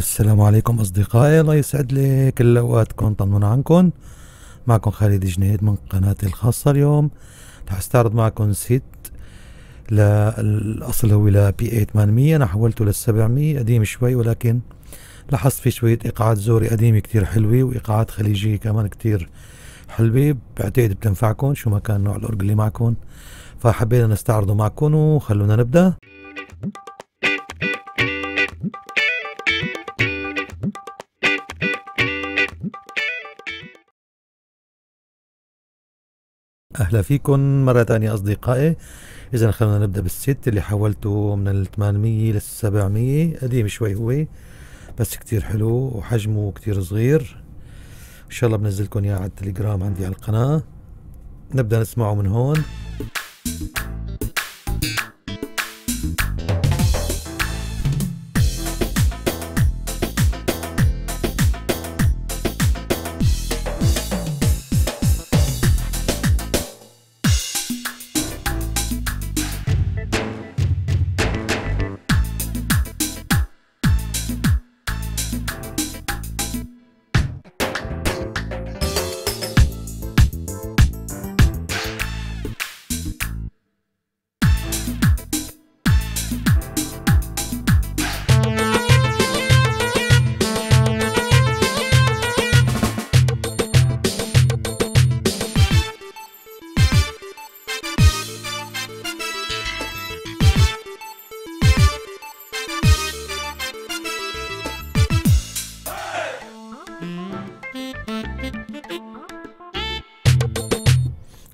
السلام عليكم أصدقائي الله يسعد لي كل أوقاتكم طمنا عنكم. معكم خالد جنيد من قناتي الخاصة اليوم. رح أستعرض معكم ست للأصل هو ل بي 800 أنا حولته لل 700 قديم شوي ولكن لاحظت في شوية إيقاعات زوري قديمة كتير حلوة وإيقاعات خليجية كمان كتير حلوة. بعتقد بتنفعكم شو ما كان نوع الأورج اللي معكم. فحبينا نستعرضه معكم وخلونا نبدأ. أهلا فيكم مرة تانية أصدقائي. إذا خلونا نبدأ بالست اللي حولته من ال 800 لل 700 قديم شوي هو بس كتير حلو وحجمه كتير صغير. إن شاء الله بنزلكم إياه على التليجرام عندي على القناة. نبدأ نسمعه من هون.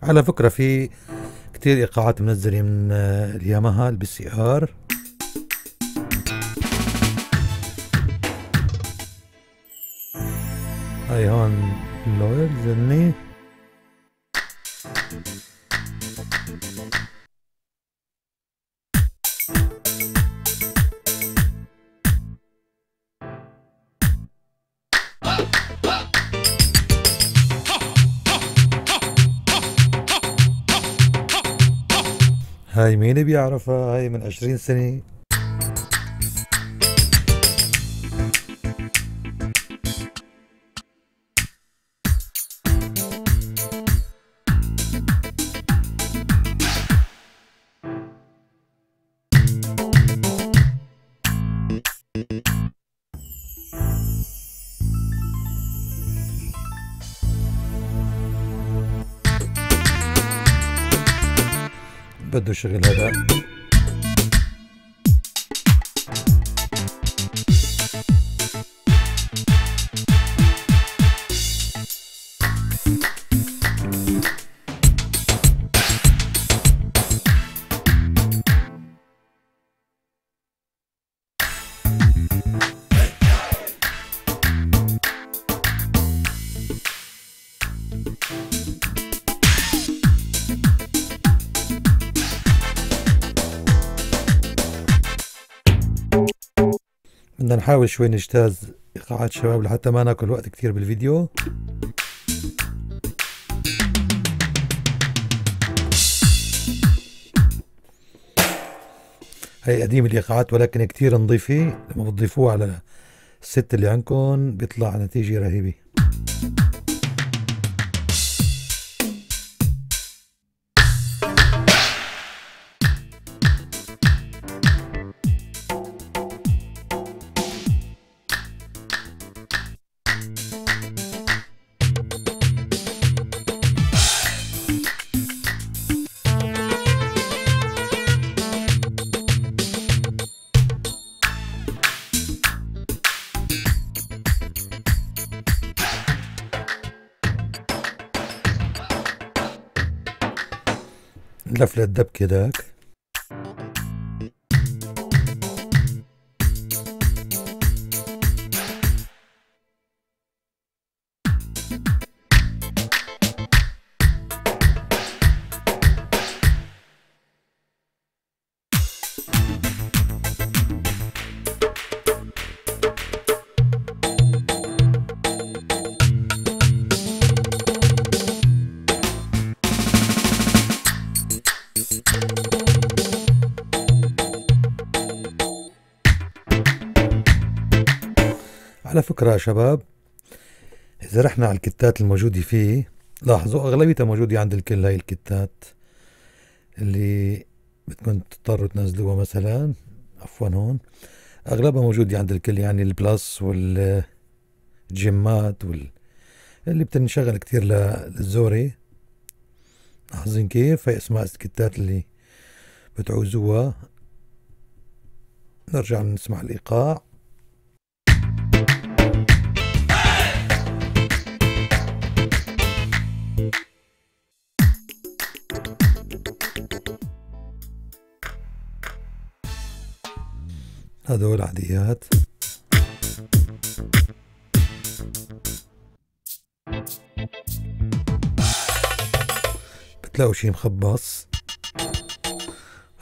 على فكرة في كتير إيقاعات منزلة من آه، الياماها البي سي ار هاي هون اللويل زني هاي مين بيعرفها؟ هاي من عشرين سنة. Treppe durchrennen. بدنا نحاول شوي نجتاز إيقاعات شباب لحتى ما ناكل وقت كتير بالفيديو. هي قديم الإيقاعات ولكن كتير نظيفة لما بتضيفوها على الست اللي عندكم بيطلع نتيجة رهيبة. لف للدبكة داك على فكرة يا شباب إذا رحنا على الكتات الموجودة فيه لاحظوا أغلبيتها موجودة عند الكل هاي الكتات اللي بدكم تضطروا تنزلوها مثلا عفوا هون أغلبها موجودة عند الكل يعني البلس والجيمات وال اللي بتنشغل كتير للزوري. لاحظين كيف؟ هاي اسماء الكتات اللي بتعوزوها. نرجع نسمع الإيقاع. هدول عاديات. بتلاقوا شي مخبص.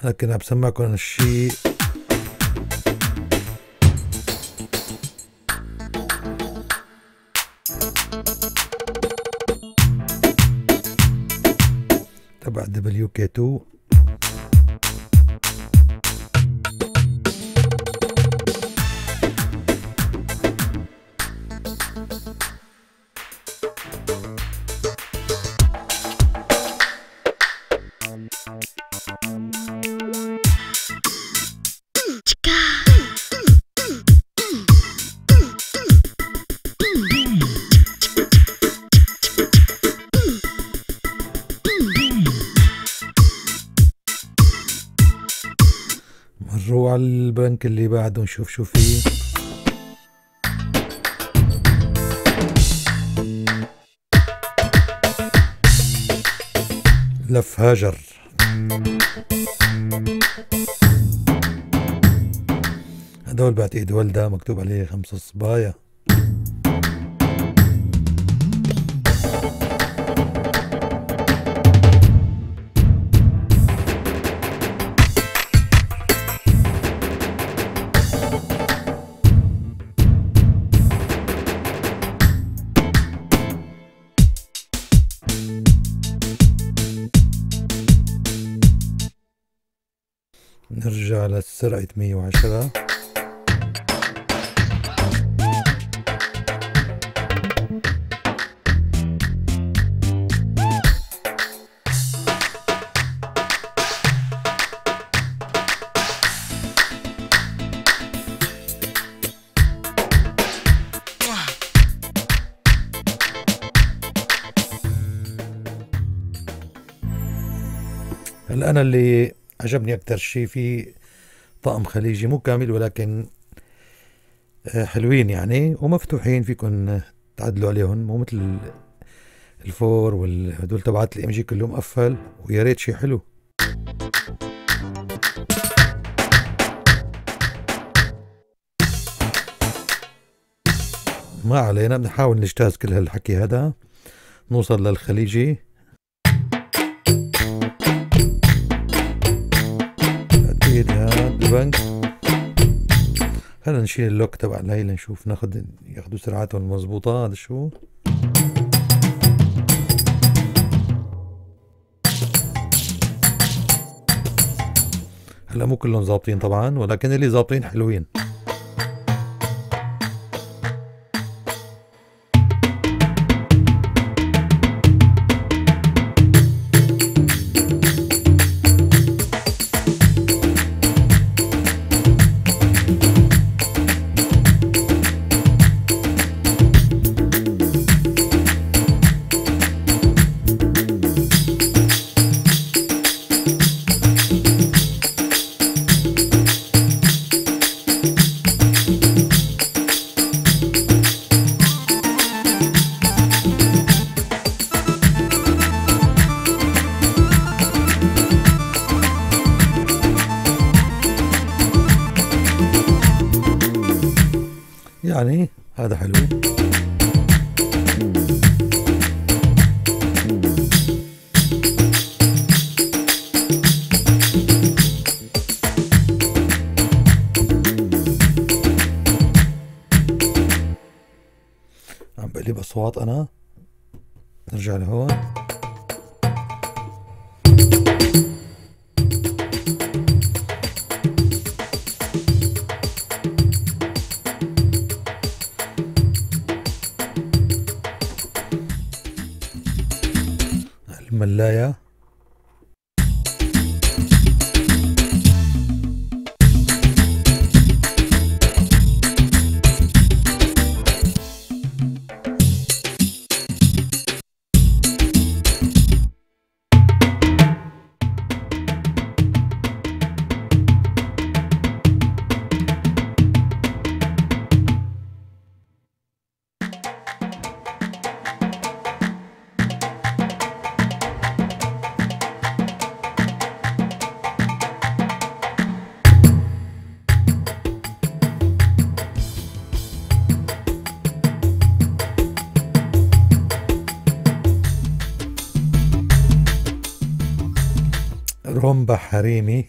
لكن عم بسمعكم الشي. تبع دبليو كي 2 على البنك اللي بعده نشوف شو فيه. لف هاجر. هدول بعتقد ولدة مكتوب عليه خمسة صبايا. نرجع لسرعة 110 هلا أنا اللي عجبني أكثر شيء في طقم خليجي مو كامل ولكن آه، حلوين يعني ومفتوحين فيكم تعدلوا عليهم مو مثل الفور والهدول تبعات ال MG كله مقفل ويا ريت شيء حلو. ما علينا بنحاول نجتاز كل هالحكي هذا نوصل للخليجي. البنك. خلينا نشيل اللوك تبع الهي لنشوف ناخد ياخدوا سرعتهم المضبوطة هذا شو؟ هلا مو كلهم ظابطين طبعا ولكن اللي ظابطين حلوين. بقلب أصوات أنا. نرجع لهون. الملايه رومبا حريمي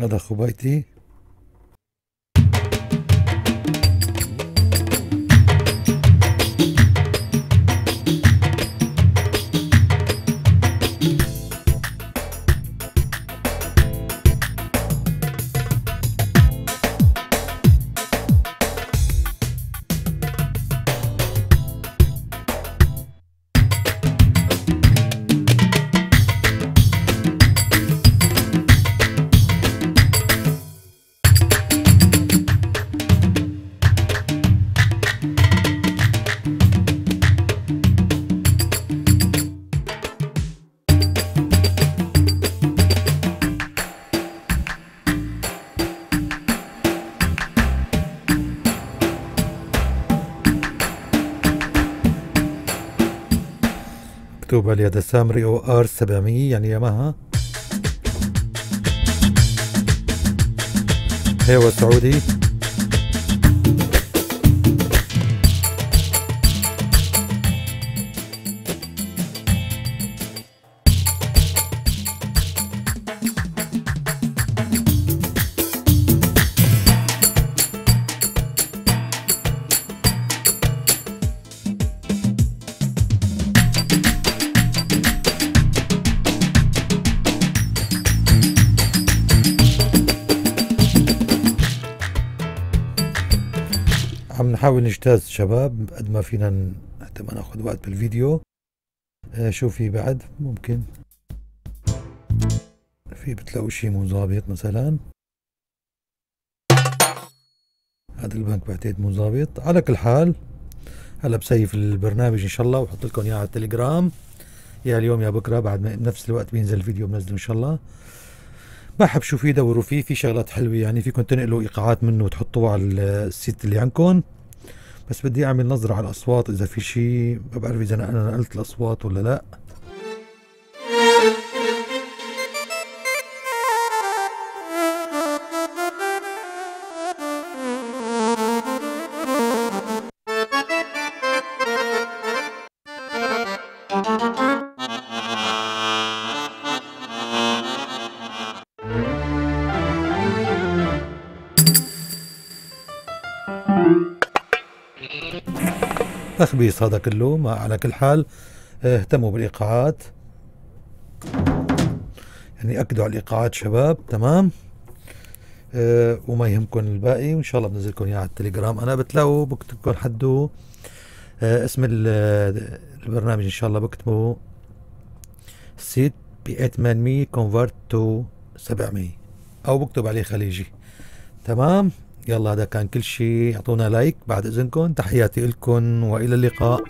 هذا خبيتي مكتوب عليها ذا سامري أو آر 700 يعني ياماها هو سعودي عم نحاول نجتاز شباب قد ما فينا حتى ما ناخذ وقت بالفيديو. آه، شو في بعد؟ ممكن. في بتلاقوا شي مو ظابط مثلا. هذا البنك بعتقد مو ظابط. على كل حال هلا بسيف البرنامج إن شاء الله وبحط لكم إياه على التليجرام. يا اليوم يا بكرة بعد ما بنفس الوقت بينزل الفيديو بنزله إن شاء الله. بحب شو في دوروا فيه في شغلات حلوة يعني فيكم تنقلوا إيقاعات منه وتحطوها على السيت اللي عندكم. بس بدي أعمل نظرة على الأصوات إذا في شيء ما بعرف إذا أنا نقلت الأصوات ولا لا. تخبيص هذا كله ما على كل حال آه، اهتموا بالإيقاعات. يعني أكدوا على الإيقاعات شباب تمام؟ أه وما يهمكم الباقي وإن شاء الله بنزل لكم إياه على التليجرام. أنا بتلاقوا بكتب لكم حدو. أه اسم ال- البرنامج إن شاء الله بكتبوا set PA 800 convert to 700 أو بكتب عليه خليجي. تمام؟ يلا هذا كان كل شيء. أعطونا لايك. بعد إذنكم تحياتي لكم وإلى اللقاء.